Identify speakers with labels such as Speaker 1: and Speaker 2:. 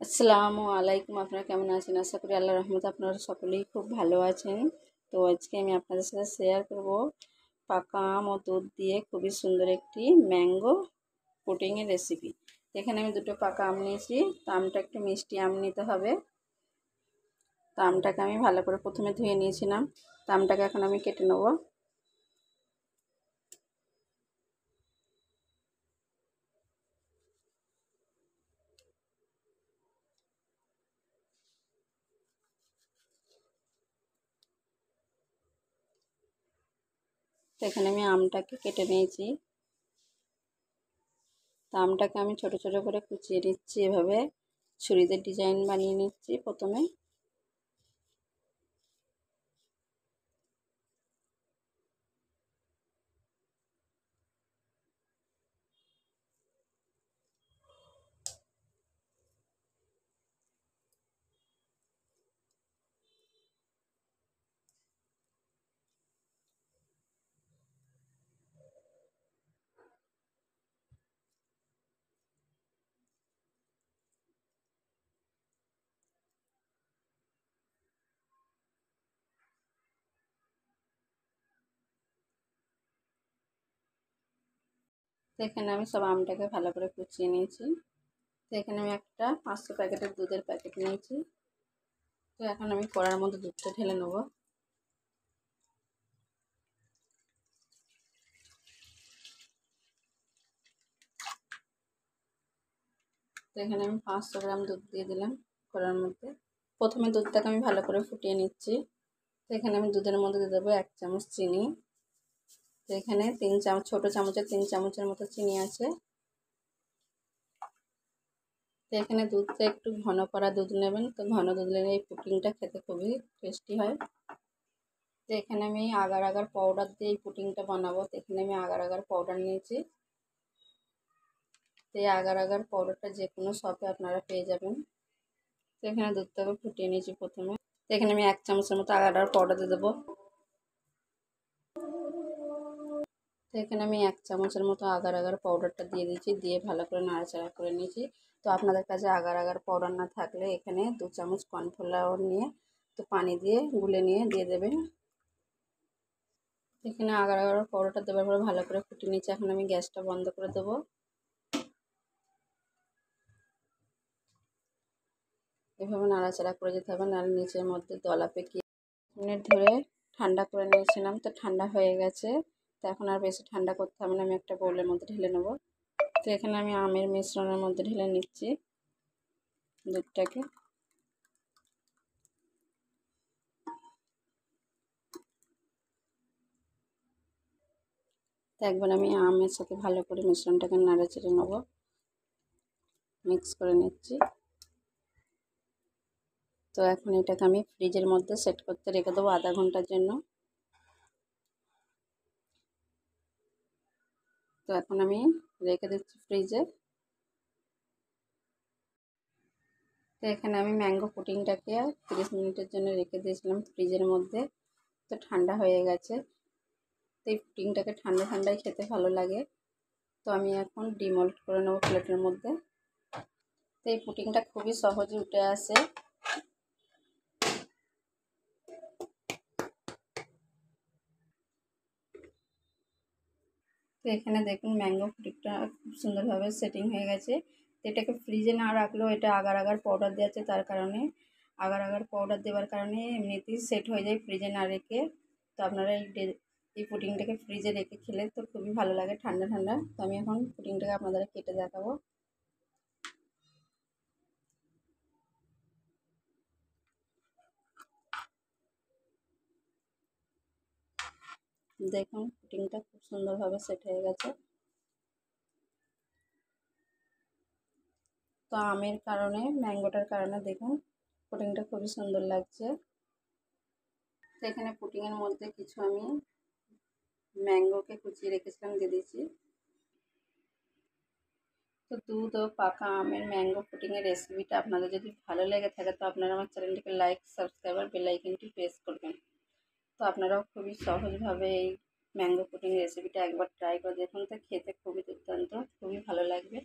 Speaker 1: আসসালামু আলাইকুম, আপনারা কেমন আছেন? আশা করি আল্লাহ রহমত আপনারা সকলেই খুব ভালো আছেন। তো আজকে আমি আপনাদের সাথে শেয়ার করব পাকা আম ও দুধ দিয়ে খুবই সুন্দর একটি ম্যাঙ্গো পুটিংয়ের রেসিপি এখানে আমি দুটো পাকা আম নিয়েছি, তো আমটা একটু মিষ্টি আম নিতে হবে। তো আমটাকে আমি ভালো করে প্রথমে ধুয়ে নিয়েছিলাম। তো আমটাকে এখন আমি কেটে নেব। তো এখানে আমি আমটাকে কেটে নিয়েছি। তো আমটাকে আমি ছোট ছোট করে কুচিয়ে নিচ্ছি এভাবে। ছুরিদের ডিজাইন বানিয়ে নিচ্ছি প্রথমে। তো এখানে আমি সব আমটাকে ভালো করে কুচিয়ে নিয়েছি। তো এখানে আমি একটা পাঁচশো প্যাকেটের দুধের প্যাকেট নিয়েছি। তো এখন আমি কড়ার মধ্যে দুধটা ঢেলে নেব। তো এখানে আমি পাঁচশো গ্রাম দুধ দিয়ে দিলাম কড়ার মধ্যে। প্রথমে দুধটাকে আমি ভালো করে ফুটিয়ে নিচ্ছি। তো এখানে আমি দুধের মধ্যে দিয়ে দেবো এক চামচ চিনি। এখানে তিন চামচ, ছোটো চামচের তিন চামচের মতো চিনি আছে। তো এখানে দুধটা একটু ঘন করা দুধ নেবেন। তো ঘন দুধ নিলে এই পুটিংটা খেতে খুবই টেস্টি হয়। তো এখানে আমি আগার আগার পাউডার দিয়ে এই পুটিংটা বানাবো। তো এখানে আমি আগার আগার পাউডার নিয়েছি। তো এই আগার আগার পাউডারটা যে কোনো শপে আপনারা পেয়ে যাবেন। তো এখানে দুধটাকে ফুটিয়ে নিয়েছি প্রথমে। তো এখানে আমি এক চামচের মতো আগার আগার পাউডার দিয়ে দেবো। তো এখানে আমি এক চামচের মতো আগার আগার পাউডারটা দিয়ে দিয়েছি, দিয়ে ভালো করে নাড়াচাড়া করে নিয়েছি। তো আপনাদের কাছে আগার আগার পাউডার না থাকলে এখানে দু চামচ কর্নফ্লাওয়ার নিয়ে তো পানি দিয়ে গুলে নিয়ে দিয়ে দেবেন। এখানে আগার আগার পাউডারটা দেওয়ার পরে ভালো করে ফুটিয়ে নিয়েছি, এখন আমি গ্যাসটা বন্ধ করে দেবো। এভাবে নাড়াচাড়া করে যেতে হবে নাড়ি নিচের মধ্যে দলা পেকিয়ে মিনিট ধরে ঠান্ডা করে নিয়েছিলাম, তো ঠান্ডা হয়ে গেছে। তো এখন আর বেশি ঠান্ডা করতে হবে না, আমি একটা বোলের মধ্যে ঢেলে নেব। তো এখানে আমি আমের মিশ্রণের মধ্যে ঢেলে নিচ্ছি দুধটাকে। তো একবার আমি আমের সাথে ভালো করে মিশ্রণটাকে নাড়া চেড়ে নেব। মিক্স করে নিচ্ছি। তো এখন এটাকে আমি ফ্রিজের মধ্যে সেট করতে রেখে দেবো আধা ঘণ্টার জন্য। তো এখন আমি রেখে দিচ্ছি ফ্রিজে। তো এখানে আমি ম্যাঙ্গো পুটিংটাকে তিরিশ মিনিটের জন্য রেখে দিয়েছিলাম ফ্রিজের মধ্যে। তো ঠান্ডা হয়ে গেছে। তো এই পুটিংটাকে ঠান্ডা ঠান্ডায় খেতে ভালো লাগে। তো আমি এখন ডিমল্ট করে নেব প্লেটের মধ্যে। তো এই পুটিংটা খুবই সহজে উঠে আসে। তো এখানে দেখুন ম্যাঙ্গো ফুটিকটা খুব সুন্দরভাবে সেটিং হয়ে গেছে। তো এটাকে ফ্রিজে না রাখলেও এটা আগার আগার পাউডার দেওয়া আছে তার কারণে। আগার আগার পাউডার দেওয়ার কারণে এমনিতেই সেট হয়ে যায় ফ্রিজে না রেখে। তো আপনারা এই এই পুটিংটাকে ফ্রিজে রেখে খেলে তো খুবই ভালো লাগে ঠান্ডা ঠান্ডা। তো আমি এখন পুটিংটাকে আপনাদের কেটে দেখাবো। দেখুন পুটিংটা খুব সুন্দরভাবে সেট হয়ে গেছে। তো আমের কারণে, ম্যাঙ্গোটার কারণে দেখুন পুটিংটা খুবই সুন্দর লাগছে। তো এখানে পুটিংয়ের মধ্যে কিছু আমি ম্যাঙ্গোকে কুচিয়ে রেখেছিলাম, দিয়ে দিয়েছি। তো দুধ ও পাকা আমের ম্যাঙ্গো পুটিংয়ের রেসিপিটা আপনাদের যদি ভালো লেগে থাকে, তো আপনারা আমার চ্যানেলটিকে লাইক সাবস্ক্রাইব আর বেলাইকনটি প্রেস করবেন। তো আপনারাও খুবই সহজভাবে এই ম্যাঙ্গো পুডিং রেসিপিটা একবার ট্রাই করে দেখুন। তো খেতে খুবই দুর্দান্ত, খুবই ভালো লাগবে।